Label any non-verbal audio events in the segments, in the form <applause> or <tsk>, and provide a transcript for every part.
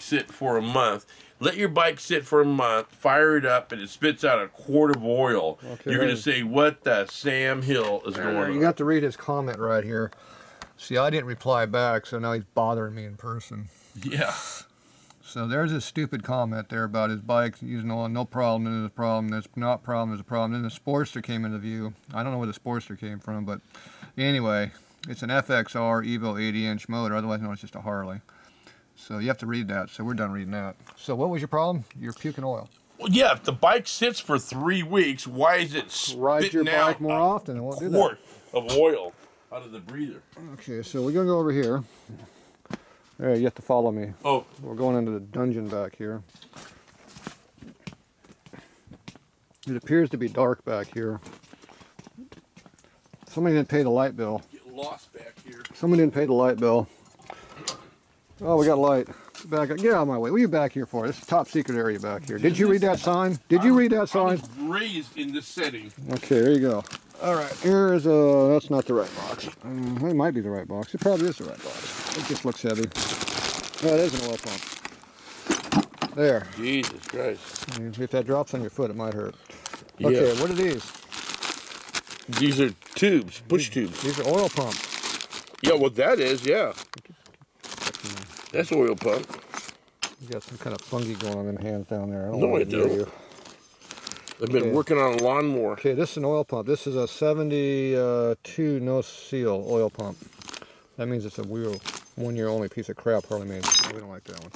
sit for a month. Let your bike sit for a month, fire it up, and it spits out a quart of oil. Okay, You're going to say, "What the Sam Hill is going on?" You got to read his comment right here. See, I didn't reply back, so now he's bothering me in person. yeah. So there's his stupid comment there about his bike using oil. No problem. There's a problem. There's not problem. There's a problem. Then the Sportster came into view. I don't know where the Sportster came from, but anyway, it's an FXR Evo 80 inch motor. Otherwise known as just a Harley. So you have to read that. So we're done reading that. So what was your problem? You're puking oil. Well, yeah. If the bike sits for three weeks, why is it Ride your spitting out bike more a often. It won't do that. quart of oil out of the breather? Okay, so we're gonna go over here. All right, you have to follow me. Oh, We're going into the dungeon back here. It appears to be dark back here. Somebody didn't pay the light bill. get lost back here. Somebody didn't pay the light bill. Oh, we got light. Back, get out of my way. What are you back here for? This is top secret area back here. Did you read that sign? Did you read that sign? raised in this setting. Okay, there you go. All right, here is a. That's not the right box. Uh, it might be the right box. It probably is the right box. It just looks heavy. It is an oil pump. There. Jesus Christ. If that drops on your foot, it might hurt. Okay, Yeah. what are these? These are tubes, push tubes. These are oil pumps. Yeah, what that is, yeah. That's oil pump. You got some kind of fungi going on in the hands down there. I don't no, I do. You. I've been Okay. working on a lawnmower. Okay, this is an oil pump. This is a 72 no seal oil pump. That means it's a real one year only piece of crap Harley made. We don't like that one.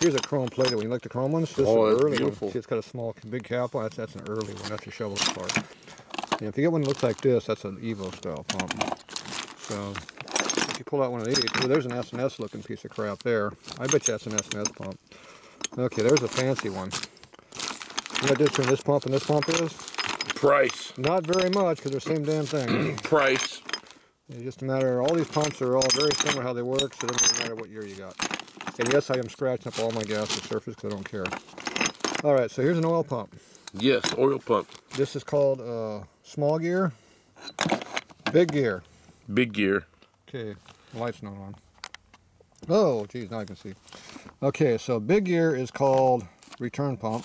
Here's a chrome plated one. You like the chrome ones? This Oh, is an early beautiful. one. See, it's got a small, big cap on it. That's, that's an early one. That's a shovel part. And if you get one that looks like this, that's an Evo style pump. So you pull out one of these, well, there's an S&S looking piece of crap there. I bet you that's an S&S pump. Okay, there's a fancy one. You know what between this pump and this pump is? Price. Not very much, because they're the same damn thing. <clears throat> Price. It's just a matter, of all these pumps are all very similar how they work, so it doesn't really matter what year you got. And yes, I am scratching up all my gas surface because I don't care. All right, so here's an oil pump. Yes, oil pump. This is called uh, small gear, big gear. Big gear. Okay, the light's not on. Oh, geez, now I can see. Okay, so big gear is called return pump.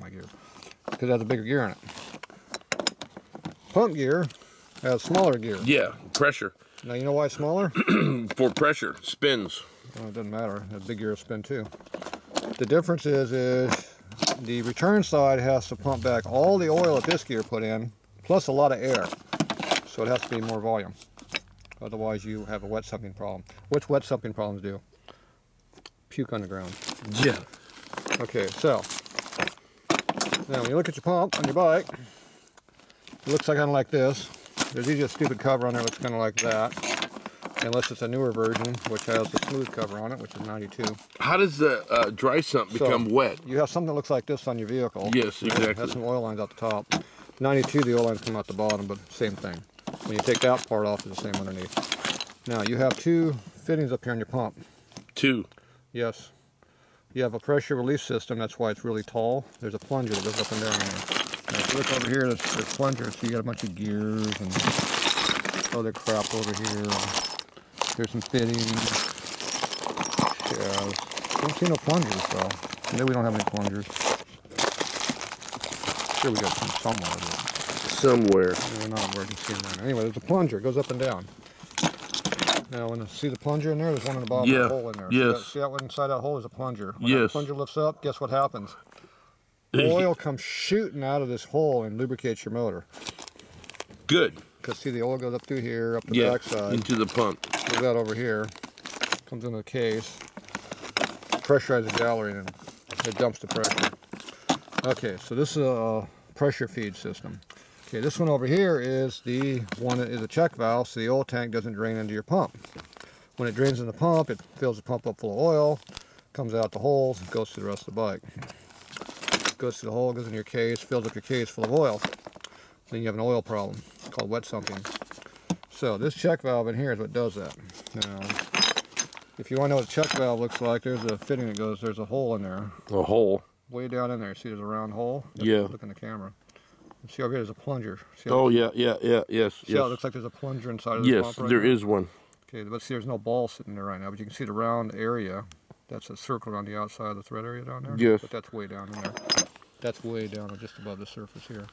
My gear, because it has a bigger gear in it. Pump gear has smaller gear. Yeah, pressure. Now you know why smaller? <clears throat> For pressure. Spins. Well, it doesn't matter. A big gear will spin too. The difference is, is the return side has to pump back all the oil that this gear put in, plus a lot of air. So it has to be more volume. Otherwise, you have a wet sumping problem. What's wet sumping problems do? Puke on the ground. Yeah. Okay, so now when you look at your pump on your bike, it looks like kind of like this. There's usually a stupid cover on there, that's kind of like that. Unless it's a newer version, which has a smooth cover on it, which is 92. How does the uh, dry sump So- become wet? You have something that looks like this on your vehicle. Yes, It exactly. has some oil lines out the top. 92, the oil lines come out the bottom, but same thing. When you take that part off, it's the same underneath. Now, you have two fittings up here on your pump. Two. Yes. You have a pressure relief system, that's why it's really tall. There's a plunger that goes up and down there. Now, if you look over here, there's, there's plungers, so you got a bunch of gears and other crap over here. There's some fittings. Yeah, don't see no plungers though. Maybe we don't have any plungers. Sure, we got some somewhere. But Somewhere. we're not where I can see them right. Anyway, there's a plunger. It goes up and down. Now, when you see the plunger in there, there's one in the bottom Yeah, of the hole in there. See yes. that, see that one inside that hole is a plunger. When that Yes. plunger lifts up, guess what happens? Oil comes shooting out of this hole and lubricates your motor. Good. Because see, the oil goes up through here, up the Yeah. backside. Into the pump. goes that over here, comes into the case, pressurizes the gallery, and it dumps the pressure. Okay, so this is a pressure feed system. Okay, this one over here is the one that is a check valve, so the oil tank doesn't drain into your pump. When it drains in the pump, it fills the pump up full of oil, comes out the holes, goes to the rest of the bike. Goes to the hole, goes in your case, fills up your case full of oil. Then you have an oil problem called wet sumping. So this check valve in here is what does that. Now, if you want to know what a check valve looks like, there's a fitting that goes, there's a hole in there, A hole. way down in there. See, there's a round hole? Yeah. Look in the camera. See over here, there's a plunger. See Oh yeah, yeah, yeah, yes, see how it looks like there's a plunger inside of the Yes, right there now? is one. Okay, but see, there's no ball sitting there right now, but you can see the round area. That's a circle around the outside of the thread area down there. Yes. But that's way down in there. That's way down just above the surface here.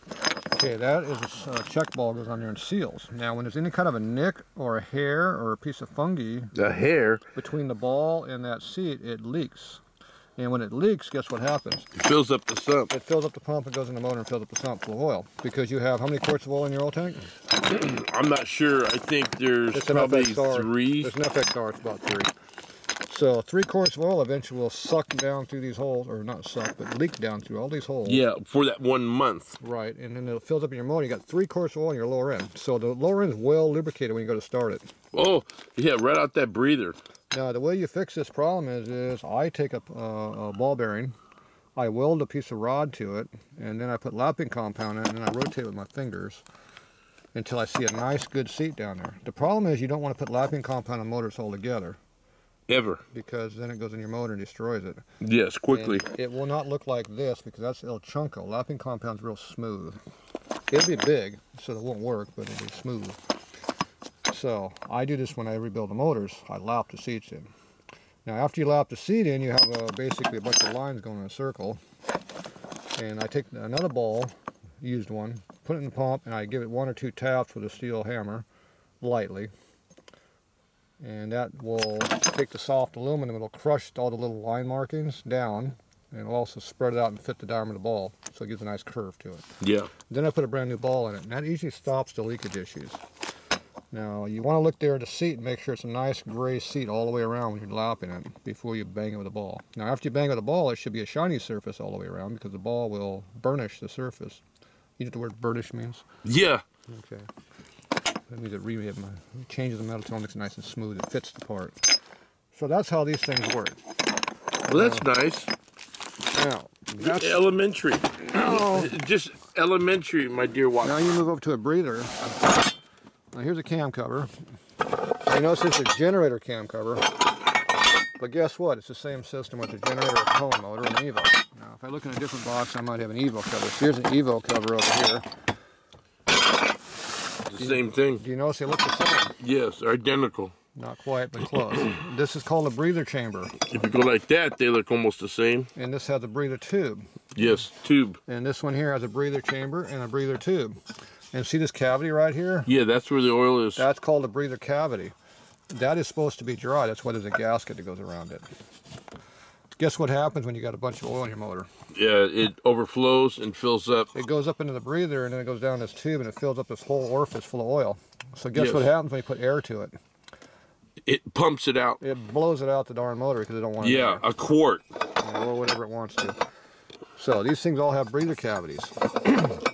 Okay, that is a uh, check ball goes on there and seals. Now, when there's any kind of a nick or a hair or a piece of fungi The hair between the ball and that seat, it leaks. And when it leaks, guess what happens? It fills up the sump. It fills up the pump, it goes in the motor and fills up the sump full of oil. Because you have how many quarts of oil in your oil tank? <clears throat> I'm not sure. I think there's It's probably three. There's an FXR, it's about three. So three quarts of oil eventually will suck down through these holes, or not suck, but leak down through all these holes. Yeah, for that one month. Right, and then it fills up in your motor. You got three quarts of oil in your lower end. So the lower end is well lubricated when you go to start it. Oh, yeah, right out that breather. Now the way you fix this problem is, is I take a, uh, a ball bearing, I weld a piece of rod to it, and then I put lapping compound in it, and then I rotate with my fingers until I see a nice good seat down there. The problem is you don't want to put lapping compound on motors all together Ever. because then it goes in your motor and destroys it. Yes, quickly. And it will not look like this because that's El Chunko. Lapping compound's real smooth. It'll be big, so it won't work, but it'll be smooth. So I do this when I rebuild the motors. I lap the seats in. Now after you lap the seat in, you have a, basically a bunch of lines going in a circle. And I take another ball, used one, put it in the pump, and I give it one or two taps with a steel hammer, lightly. And that will take the soft aluminum, it'll crush all the little line markings down, and it'll also spread it out and fit the diameter of the ball, so it gives a nice curve to it. Yeah. Then I put a brand new ball in it, and that usually stops the leakage issues. Now, you want to look there at the seat and make sure it's a nice gray seat all the way around when you're lapping it before you bang it with a ball. Now, after you bang it with a ball, it should be a shiny surface all the way around because the ball will burnish the surface. You know what the word burnish means? Yeah. Okay. That means it re- it changes the metal tone, it nice and smooth, it fits the part. So that's how these things work. Well, that's nice. Now, that's, Elementary. Just elementary, my dear Watson. now you move up to a breather. Now here's a cam cover. You notice it's a generator cam cover. But guess what? It's the same system with the generator, a cone motor, and an Evo. Now, if I look in a different box, I might have an Evo cover. So here's an Evo cover over here. the same thing. Do you notice they look the same? Yes, identical. Not quite, but close. this is called a breather chamber, If you go like that, they look almost the same. and this has a breather tube. Yes, tube. And this one here has a breather chamber and a breather tube. And see this cavity right here? Yeah, that's where the oil is. That's called a breather cavity. That is supposed to be dry. That's why there's a gasket that goes around it. Guess what happens when you got a bunch of oil in your motor? Yeah, it overflows and fills up. It goes up into the breather and then it goes down this tube and it fills up this whole orifice full of oil. So guess Yes. what happens when you put air to it? It pumps it out. It blows it out the darn motor because it don't want Yeah, a quart. or whatever it wants to. So these things all have breather cavities. <clears throat>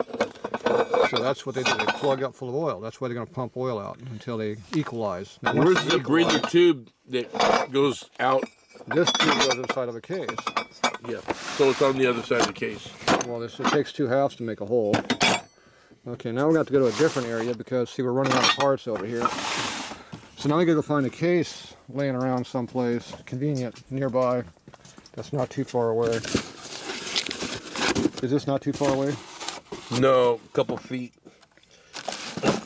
so that's what they do. They plug up full of oil. That's why they're going to pump oil out until they equalize. Now, Where's the breather tube that goes out? This tube goes inside of a case. Yeah. So it's on the other side of the case. Well, this it takes two halves to make a hole. Okay, now we're going to have to go to a different area because see we're running out of parts over here. So now we got to go find a case laying around someplace convenient nearby. That's not too far away. Is this not too far away? No, a couple feet.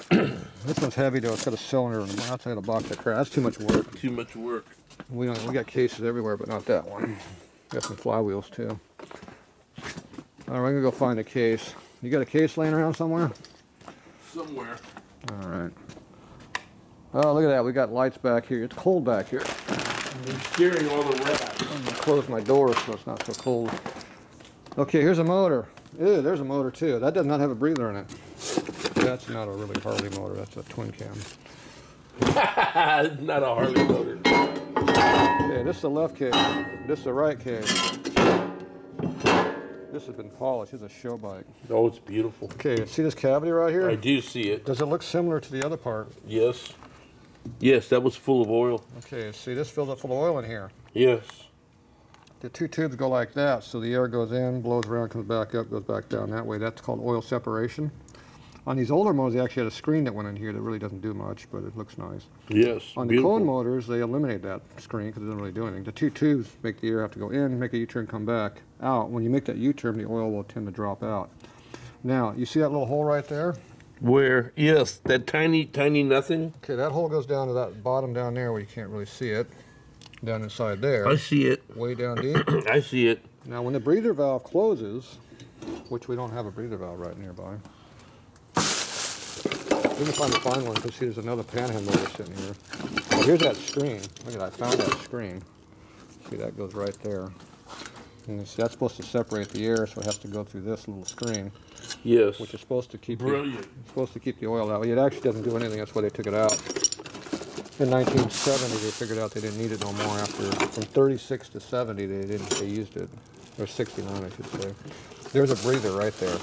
<clears throat> This one's heavy though. It's got a cylinder and outside of a box of crap. That's too much work. Too much work. We we got cases everywhere, but not that one. Got some flywheels too. All right, we're gonna go find a case. You got a case laying around somewhere? Somewhere. All right. Oh, look at that. We got lights back here. It's cold back here. I'm scaring all the rats. I'm gonna close my door so it's not so cold. Okay, here's a motor. Ew, there's a motor too. That does not have a breather in it. That's not a really Harley motor. That's a twin cam. <laughs> Not a Harley motor. Okay, this is the left case. This is the right case. This has been polished. This is a show bike. Oh, it's beautiful. Okay, see this cavity right here? I do see it. Does it look similar to the other part? Yes. Yes, that was full of oil. Okay, see this filled up full of oil in here. Yes. The two tubes go like that, so the air goes in, blows around, comes back up, goes back down that way. That's called oil separation. On these older motors, they actually had a screen that went in here that really doesn't do much, but it looks nice. Yes. On the beautiful. cone motors, they eliminate that screen because it doesn't really do anything. The two tubes make the air have to go in, make a U-turn, come back out. When you make that U-turn, the oil will tend to drop out. Now, you see that little hole right there? Where? Yes, that tiny, tiny nothing. Okay, that hole goes down to that bottom down there where you can't really see it. Down inside there, I see it. way down deep. <clears throat> I see it. Now, when the breather valve closes, which we don't have a breather valve right nearby, we can find a fine one because there's another panhead motor sitting here. Oh, here's that screen. Look at that. I found that screen. See, that goes right there. And see, that's supposed to separate the air, so it has to go through this little screen, Yes. which is supposed to keep the, Brilliant. supposed to keep the oil out. It actually doesn't do anything. That's why they took it out. In 1970, they figured out they didn't need it no more. After from 36 to 70, they didn't. They used it, or 69, I should say. There's a breather right there.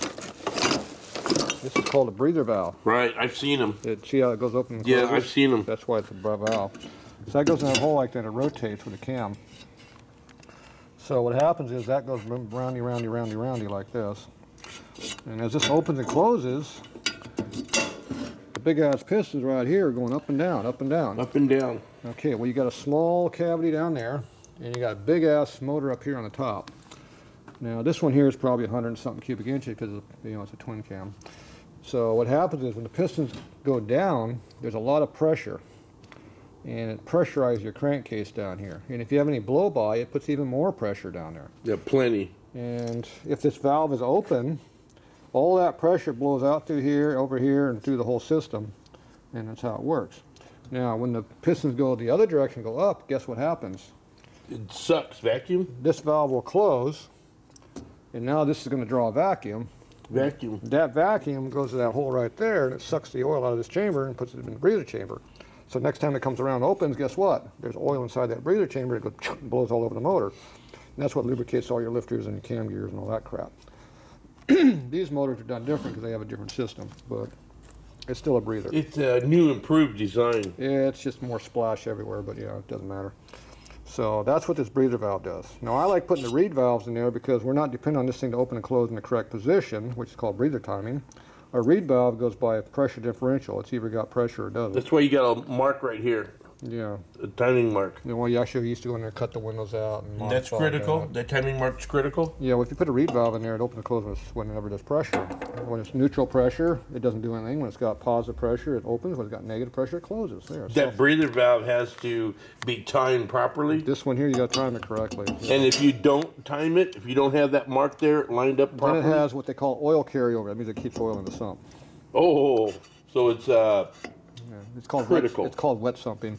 This is called a breather valve. Right. I've seen them. It, see how it goes open and Yeah, closes? I've seen them. That's why it's a valve. So that goes in a hole like that. It rotates with a cam. So what happens is that goes roundy, roundy, roundy, roundy like this. And as this opens and closes, big ass pistons right here going up and down, up and down. Up and down. Okay, well you got a small cavity down there, and you got a big ass motor up here on the top. Now this one here is probably 100 and something cubic inches because you know it's a twin cam. So what happens is when the pistons go down, there's a lot of pressure, and it pressurizes your crankcase down here. And if you have any blow by, it puts even more pressure down there. Yeah, plenty. And if this valve is open, all that pressure blows out through here, over here, and through the whole system. And that's how it works. Now, when the pistons go the other direction, go up, guess what happens? It sucks. Vacuum. This valve will close, and now this is going to draw a vacuum. Vacuum. That vacuum goes to that hole right there, and it sucks the oil out of this chamber and puts it in the breather chamber. So next time it comes around and opens, guess what? There's oil inside that breather chamber. It goes, <tsk> blows all over the motor. And that's what lubricates all your lifters and your cam gears and all that crap. <clears throat> These motors are done different because they have a different system, but it's still a breather. It's a new, improved design. Yeah, it's just more splash everywhere, but yeah, it doesn't matter. So that's what this breather valve does. Now I like putting the reed valves in there because we're not dependent on this thing to open and close in the correct position, which is called breather timing. A reed valve goes by a pressure differential. It's either got pressure or doesn't. That's why you got a mark right here, Yeah. a timing mark. You know, well, you actually used to go in there and cut the windows out. And That's critical. that. That timing mark's critical. Yeah, well, if you put a reed valve in there, it opens and closes whenever there's pressure. When it's neutral pressure, it doesn't do anything. When it's got positive pressure, it opens. When it's got negative pressure, it closes. There. So That breather valve has to be timed properly. this one here, you got to time it correctly. And if you don't time it, if you don't have that mark there lined up properly, Then it has what they call oil carryover. That means it keeps oil in the sump. oh, so it's uh, Yeah, it's called Critical. Wet, it's called wet sumping.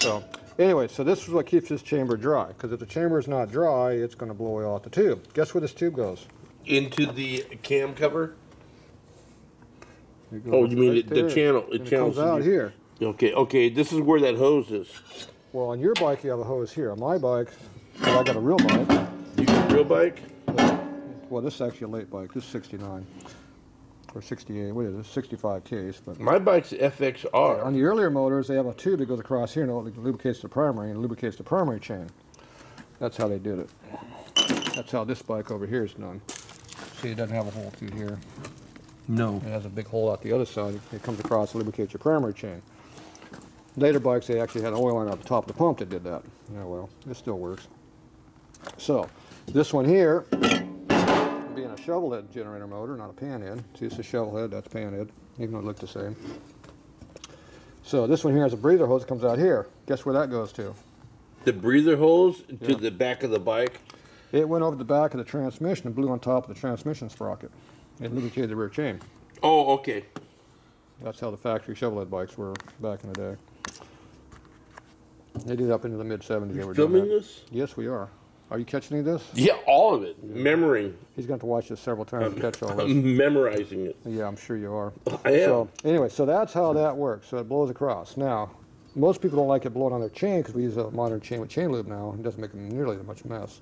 So, anyway, so this is what keeps this chamber dry. Because if the chamber is not dry, it's going to blow oil out the tube. Guess where this tube goes? into the cam cover. It goes Oh, you mean right the- the there, channel- it and it channels comes out here. Okay, okay, this is where that hose is. Well, on your bike, you have a hose here. On my bike, well, I got a real bike. You got a real bike? Well, this is actually a late bike. This is 69 or 68. What is it? 65 case. But My bike's FXR. on the earlier motors, they have a tube that goes across here and it lubricates the primary and lubricates the primary chain. That's how they did it. That's how this bike over here is done. See, it doesn't have a hole through here. No. It has a big hole out the other side. It comes across and lubricates your primary chain. Later bikes, they actually had an oil line at the top of the pump that did that. Yeah, well, it still works. So, this one here, being a shovel head generator motor, not a pan head. See, it's a shovel head, that's pan head, even though it looked the same. So this one here has a breather hose that comes out here. Guess where that goes to? The breather hose to Yeah. the back of the bike. It went over the back of the transmission and blew on top of the transmission sprocket. It lubricated the rear chain. Oh, okay. That's how the factory shovel head bikes were back in the day. They did up into the mid 70s. They You're doing filming this? Yes, we are. Are you catching any of this? Yeah, all of it. Memorying. He's going to watch this several times to catch all <laughs> this. Memorizing it. Yeah, I'm sure you are. <laughs> I am. So anyway, so that's how that works. So it blows across. Now, most people don't like it blowing on their chain because we use a modern chain with chain lube now. It doesn't make nearly that much mess.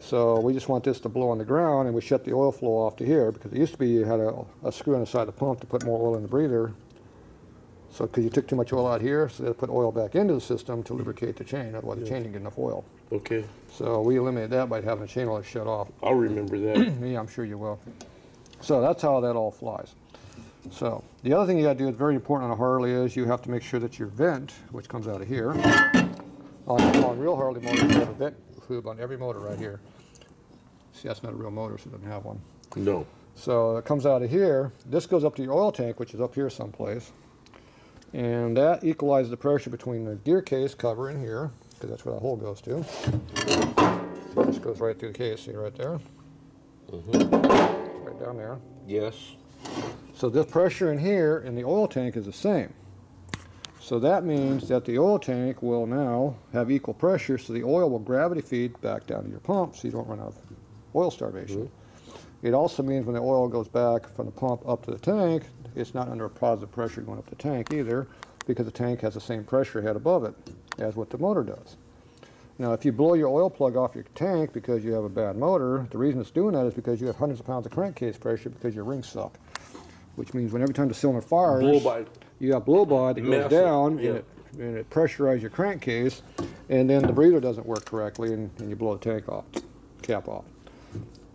So we just want this to blow on the ground, and we shut the oil flow off to here because it used to be you had a, a screw on the side of the pump to put more oil in the breather. So because you took too much oil out here, so they put oil back into the system to lubricate the chain. Otherwise, the chain didn't get enough oil. Okay. So we eliminated that by having the chain oil shut off. I'll remember that. <clears throat> Yeah, I'm sure you will. So that's how that all flies. So the other thing you got to do is very important on a Harley is you have to make sure that your vent, which comes out of here, on, on real Harley motors, you have a vent hoob on every motor right here. See, that's not a real motor, so it doesn't have one. no. So it comes out of here. This goes up to your oil tank, which is up here someplace. And that equalizes the pressure between the gear case cover in here, because that's where that hole goes to. This goes right through the case, see right there? Mm-hmm. Right down there. Yes. So this pressure in here in the oil tank is the same. So that means that the oil tank will now have equal pressure, so the oil will gravity feed back down to your pump, so you don't run out of oil starvation. Mm-hmm. It also means when the oil goes back from the pump up to the tank, it's not under a positive pressure going up the tank either, because the tank has the same pressure head above it as what the motor does. Now, if you blow your oil plug off your tank because you have a bad motor, the reason it's doing that is because you have hundreds of pounds of crankcase pressure because your rings suck. Which means when every time the cylinder fires, Blow you have blow by that goes Massive, down yeah. and, it, and it pressurizes your crankcase, and then the breather doesn't work correctly, and, and you blow the tank off, cap off.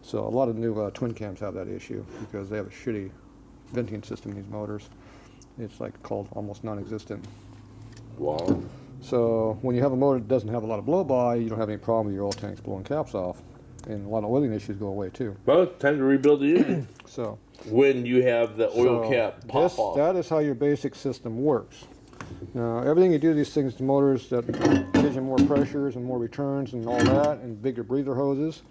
So a lot of new uh, twin cams have that issue because they have a shitty venting system in these motors. It's like called almost non-existent. Wow. So when you have a motor that doesn't have a lot of blow by, you don't have any problem with your oil tanks blowing caps off, and a lot of oiling issues go away too. Well, it's time to rebuild the engine <clears throat> So when you have the oil So cap pop this- off. That is how your basic system works. Now, everything you do to these things, the motors that gives you more pressures and more returns and all that, and bigger breather hoses,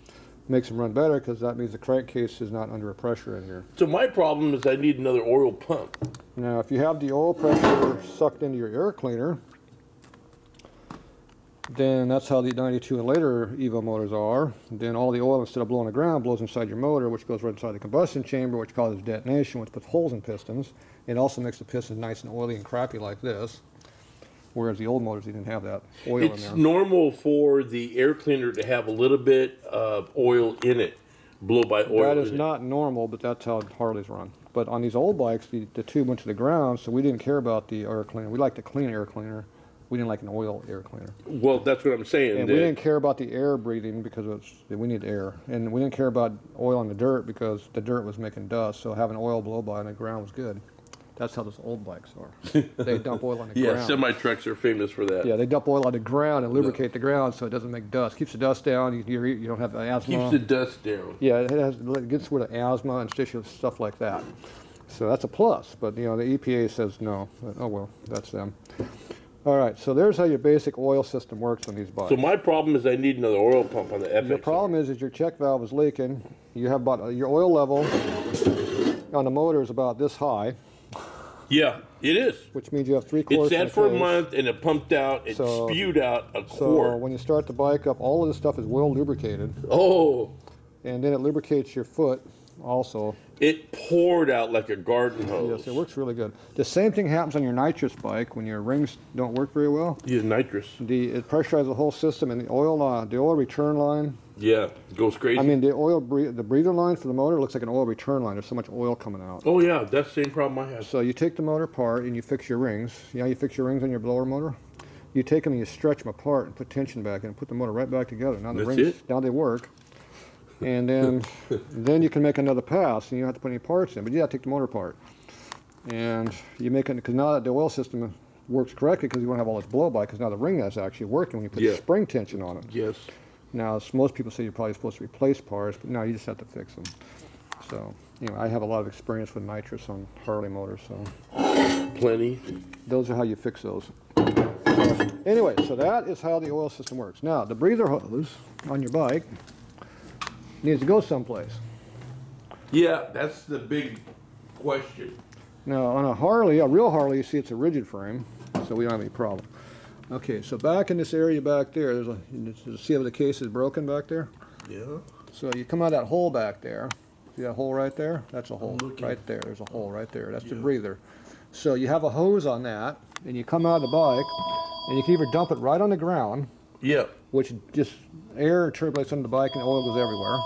makes them run better because that means the crankcase is not under a pressure in here. so my problem is I need another oil pump. Now, if you have the oil pressure sucked into your air cleaner, then that's how the 92 and later Evo motors are. Then all the oil, instead of blowing the ground, blows inside your motor, which goes right inside the combustion chamber, which causes detonation, which puts holes in pistons. It also makes the pistons nice and oily and crappy like this. Whereas the old motors, didn't have that oil in It's normal for the air cleaner to have a little bit of oil in it, blow by oil. That is in it. not normal, but that's how Harleys run. But on these old bikes, the, the tube went to the ground, so we didn't care about the air cleaner. We liked a clean air cleaner. We didn't like an oil air cleaner. Well, that's what I'm saying. And we didn't care about the air breathing because it's, we need air. And we didn't care about oil on the dirt because the dirt was making dust. So having oil blow by on the ground was good. That's how those old bikes are. <laughs> they dump oil on the yeah, ground. semi trucks are famous for that. yeah, they dump oil on the ground and lubricate the ground so it doesn't make dust. Keeps the dust down. You, you, you don't have the asthma. Keeps the dust down. Yeah, it has it gets rid of asthma and stuff like that. So that's a plus. But you know the EPA says no. But, oh well, that's them. All right, so there's how your basic oil system works on these bikes. So my problem is I need another oil pump on the FX. The problem is, is your check valve is leaking. You have about your oil level on the motor is about this high, Yeah, it is. which means you have three It quarters. sat for a month and it pumped out. It So- spewed out a So quart. when you start the bike up, all of this stuff is well lubricated, oh, and then it lubricates your foot also. it poured out like a garden hose. Yes, it works really good. The same thing happens on your nitrous bike when your rings don't work very well. Use nitrous. The it pressurizes the whole system, and the oil uh, the oil return line. Yeah, it goes crazy. I mean, the oil bre- the breather line for the motor looks like an oil return line. There's so much oil coming out. oh yeah, that's the same problem I have. So you take the motor apart and you fix your rings. You know, you fix your rings on your blower motor. You take them and you stretch them apart and put tension back in and put the motor right back together. Now the That's rings it? now they work. And then <laughs> then you can make another pass and you don't have to put any parts in, but you got to take the motor apart. And you make it because now that the oil system works correctly because you won't have all this blow by because now the ring is actually working when you put Yeah. the spring tension on it. Yes. Now, s- most people say you're probably supposed to replace parts, but no, you just have to fix them. So, you know, I have a lot of experience with nitrous on Harley motors, so Plenty. those are how you fix those. So, anyway, so that is how the oil system works. Now, the breather hose on your bike needs to go someplace. Yeah, that's the big question. Now, on a Harley, a real Harley, you see it's a rigid frame, so we don't have any problem. Okay, so back in this area back there, there's a, you see how the case is broken back there? Yeah. So you come out of that hole back there. See that hole right there? That's a hole looking. right there. There's a hole right there. That's the Yeah. breather. So you have a hose on that, and you come out of the bike, and you can either dump it right on the ground, Yeah. which just air turbulates under the bike and oil goes everywhere,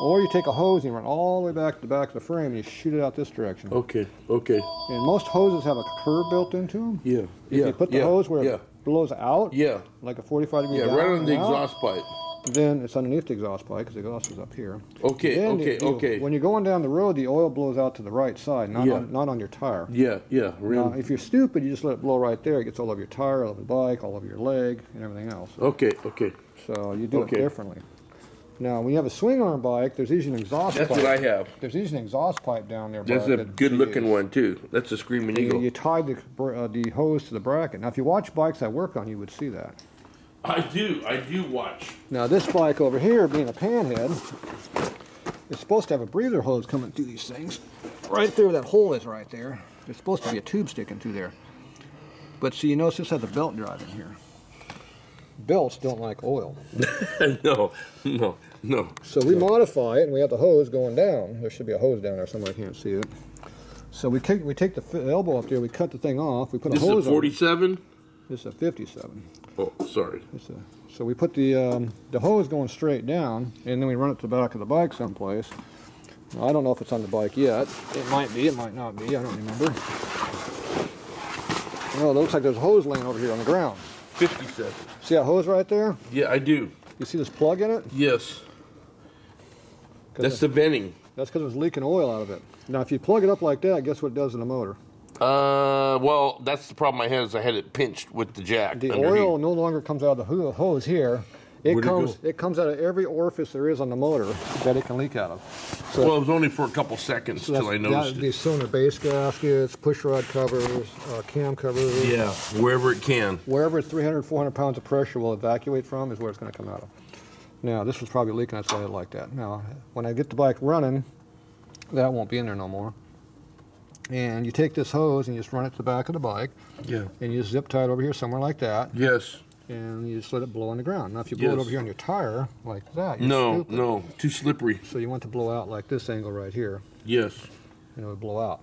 or you take a hose and you run all the way back to the back of the frame and you shoot it out this direction. Okay. Okay. And most hoses have a curve built into them. Yeah. If yeah. you put the yeah, hose where Yeah. Blows out, Yeah. like a 45 degree Yeah. Right on the out, exhaust pipe. then it's underneath the exhaust pipe because the exhaust is up here. Okay. Then okay. you- okay. When you're going down the road, the oil blows out to the right side, not Yeah. on, not on your tire. yeah. Yeah. Now, if you're stupid, you just let it blow right there. It gets all over your tire, all over the bike, all over your leg, and everything else. Okay. Okay. So you do Okay. it differently. Now, when you have a swing arm bike, there's usually an exhaust That's pipe. what I have. There's usually an exhaust pipe down there. That's a bracket good you looking use. one too. That's a screaming You, eagle. you tie the, br- uh, the hose to the bracket. Now, if you watch bikes I work on, you would see that. I do. I do watch. Now this bike over here, being a panhead, is supposed to have a breather hose coming through these things. Right there, that hole is right there. There's supposed to be a tube sticking through there. But see, you notice this has a belt drive in here. Belts don't like oil. <laughs> no, no, no. So we modify it and we have the hose going down. There should be a hose down there somewhere, I can't see it. So we take we take the f- elbow up there, we cut the thing off, we put This a is hose a on it. 47. This is a 57. Oh, sorry. It's a, so we put the um, the hose going straight down, and then we run it to the back of the bike someplace. Now, I don't know if it's on the bike yet. It might be. It might not be. I don't remember. No, it looks like there's a hose laying over here on the ground. 57. See that hose right there? Yeah, I do. You see this plug in it? Yes. 'Cause That's the venting. that's because it was leaking oil out of it. Now, if you plug it up like that, guess what it does in the motor? Uh, well, that's the problem I had is I had it pinched with the jack. The underneath. oil no longer comes out of the hose here. It Where'd comes. go? It, comes out of every orifice there is on the motor that it can leak out of. So Well, it was only for a couple seconds So till I noticed that'd be it. cylinder base gaskets, push rod covers, uh, cam covers. Yeah, wherever it can. Wherever 300, 400 pounds of pressure will evacuate from is where it's going to come out of. Now, this was probably leaking, that's why I like that. Now, when I get the bike running, that won't be in there no more. And you take this hose and you just run it to the back of the bike, Yeah. and you just zip tie it over here somewhere like that, Yes. and you just let it blow on the ground. Now, if you blow it Yes. over here on your tire, like that, you're No, stupid. no, too slippery. So you want to blow out like this angle right here. Yes. and it would blow out.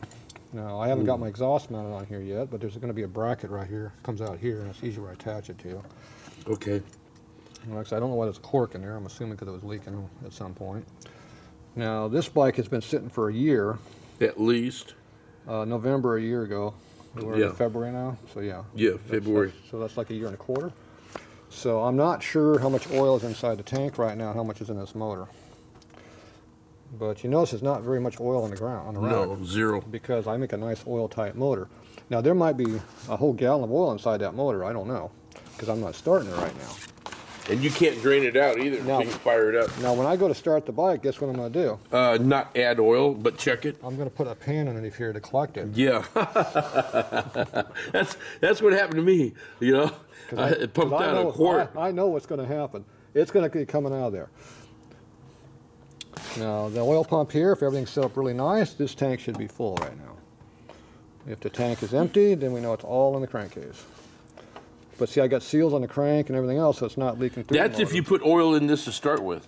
Now, I haven't got my exhaust mounted on here yet, but there's going to be a bracket right here, comes out here, and it's easy where I attach it to. Okay. And Like I don't know why there's a cork in there. I'm assuming because it was leaking at some point. Now, this bike has been sitting for a year, At least. uh, November a year ago. We're Yeah. in February now, so yeah. Yeah, That's- February. that's- so that's like a year and a quarter. So I'm not sure how much oil is inside the tank right now, how much is in this motor. But you notice there's not very much oil on the ground, on the road. No, zero. because I make a nice oil tight motor. Now there might be a whole gallon of oil inside that motor. I don't know because I'm not starting it right now. And you can't drain it out either. No. You can fire it up. Now when I go to start the bike, guess what I'm going to do? Uh, not add oil, but check it. I'm going to put a pan underneath here to collect it. Yeah. <laughs> that's that's what happened to me. You know, <laughs> I, it pumped 'Cause I out know, a quart. I, I know what's going to happen. It's going to be coming out of there. Now the oil pump here, if everything's set up really nice, this tank should be full right now. If the tank is empty, then we know it's all in the crankcase. But see, I got seals on the crank and everything else, so it's not leaking through. the That's if motor. you put oil in this to start with.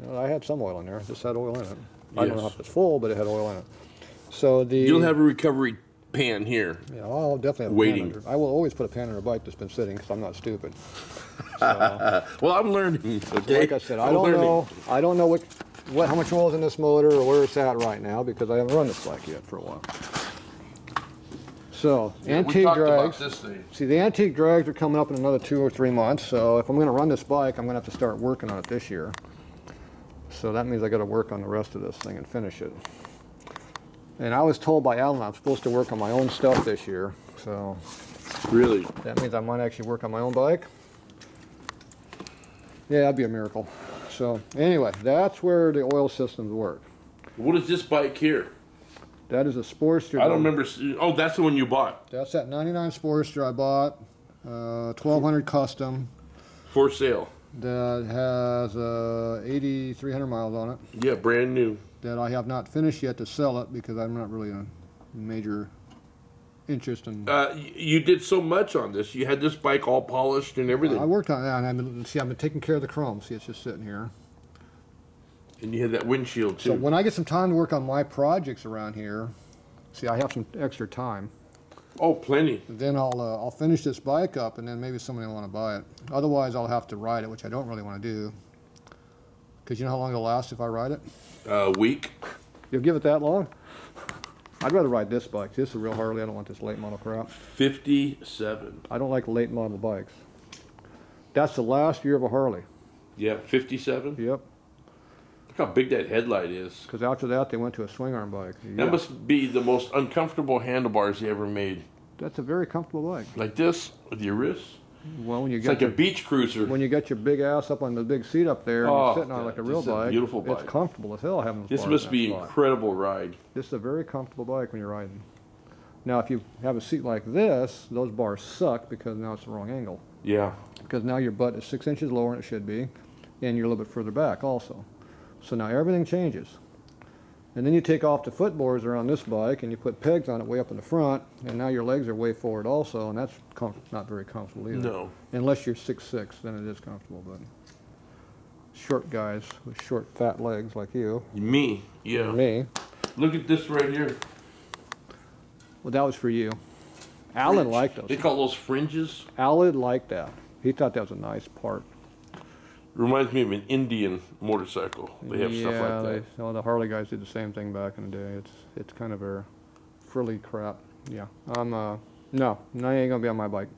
Well, I had some oil in there. This had oil in it. I don't know if it's full, but it had oil in it. So the You'll have a recovery pan here. yeah, I'll definitely have a waiting. pan under. I will always put a pan under a bike that's been sitting because I'm not stupid. <laughs> So, Well, I'm learning. Okay. like I said, I I'm don't learning. know. I don't know what, what how much oil is in this motor or where it's at right now because I haven't run this bike yet for a while. So Yeah, we antique talked about drags. this thing. See, the antique drags are coming up in another two or three months. So if I'm going to run this bike, I'm going to have to start working on it this year. So that means I got to work on the rest of this thing and finish it. And I was told by Alan I'm supposed to work on my own stuff this year. So Really? that means I might actually work on my own bike. Yeah, that'd be a miracle. So anyway, that's where the oil systems work. What is this bike here? That is a Sportster. I don't remember. Oh, that's the one you bought That's that 99 Sportster I bought, uh, 1200 custom. for sale. that has uh, 8,300 miles on it Yeah, brand new. that I have not finished yet to sell it because I'm not really a major interest in. Uh, you did so much on this. You had this bike all polished and everything, I worked on that, and I've been, see, I've been taking care of the chrome. See, it's just sitting here. And you had that windshield too. So when I get some time to work on my projects around here, see, I have some extra time. oh, plenty. Then I'll uh, I'll finish this bike up, and then maybe somebody will want to buy it. Otherwise, I'll have to ride it, which I don't really want to do. Because you know how long it'll last if I ride it? Uh, a week. You'll give it that long? I'd rather ride this bike. This is a real Harley. I don't want this late model crap. Fifty-seven. I don't like late model bikes. That's the last year of a Harley. Yeah, fifty-seven. Yep. Look how big that headlight is. Because after that, they went to a swing arm bike. That must be the most uncomfortable handlebars they ever made. That's a very comfortable bike. Like this with your wrists. Well, when you It's get like a beach cruiser. when you get your big ass up on the big seat up there and Oh, you're sitting on it like a real is a bike, beautiful bike. it's comfortable as hell having. this must be spot. incredible ride. This is a very comfortable bike when you're riding. Now, if you have a seat like this, those bars suck because now it's the wrong angle. Yeah. because now your butt is six inches lower than it should be, and you're a little bit further back also. So now everything changes. And then you take off the footboards around this bike and you put pegs on it way up in the front, and now your legs are way forward also, and that's com- not very comfortable either. No. Unless you're six six, then it is comfortable. But short guys with short fat legs like you, Me. Yeah. me, Look at this right here. well that was for you. Alan Fringe. liked those. They call those fringes. Alan liked that. He thought that was a nice part. Reminds me of an Indian motorcycle. They have stuff like that. They, well, the Harley guys did the same thing back in the day. It's it's kind of a frilly crap. Yeah. I'm uh no, no, I ain't gonna be on my bike.